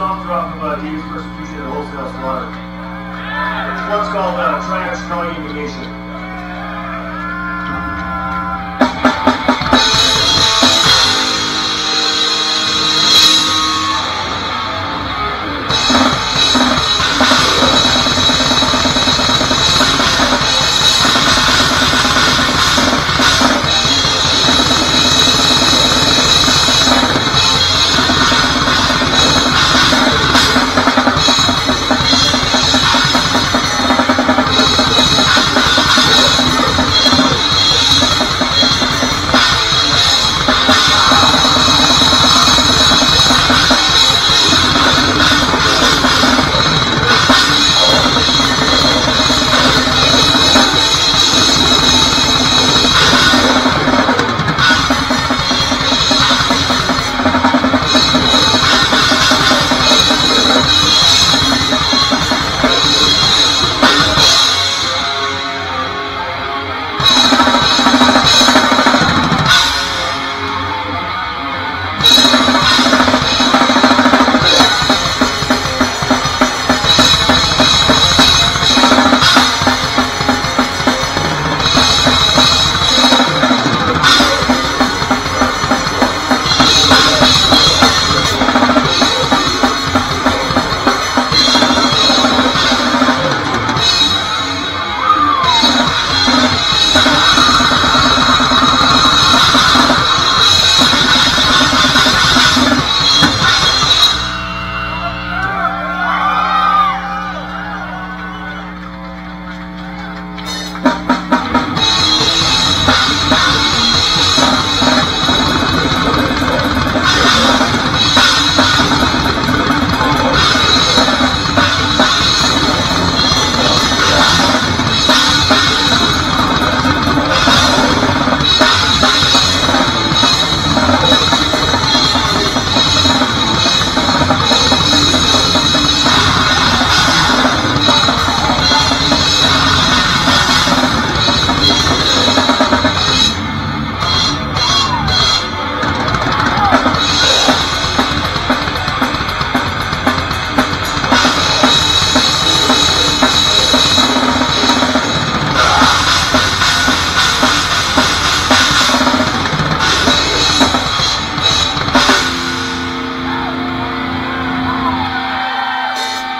songs are off of uh, Persecution and Wholesale Slaughter. One's called uh, Triumph's Strong Indignation.